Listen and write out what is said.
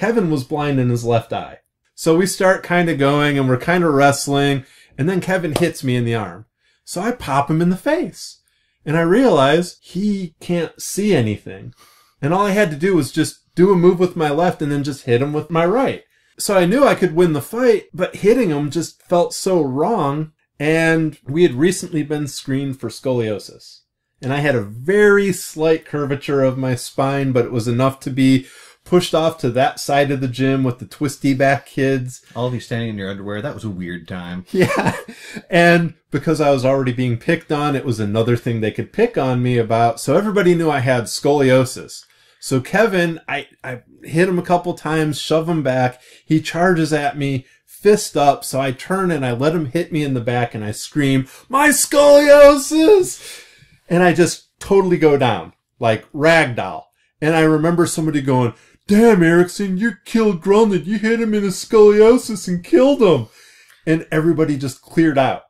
Kevin was blind in his left eye. So we start kind of going and we're kind of wrestling. And then Kevin hits me in the arm. So I pop him in the face. And I realize he can't see anything. And all I had to do was just do a move with my left and then just hit him with my right. So I knew I could win the fight, but hitting him just felt so wrong. And we had recently been screened for scoliosis. And I had a very slight curvature of my spine, but it was enough to be pushed off to that side of the gym with the twisty back kids. All of you standing in your underwear. That was a weird time. Yeah. And because I was already being picked on, it was another thing they could pick on me about. So everybody knew I had scoliosis. So Kevin, I, I hit him a couple times, shove him back. He charges at me, fist up. So I turn and I let him hit me in the back and I scream, my scoliosis! And I just totally go down like ragdoll. And I remember somebody going, damn, Erickson, you killed Gronlund. You hit him in his scoliosis and killed him. And everybody just cleared out.